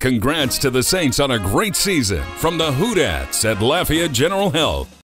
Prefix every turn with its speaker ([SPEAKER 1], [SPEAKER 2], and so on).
[SPEAKER 1] Congrats to the Saints on a great season from the Hootats at Lafayette General Health.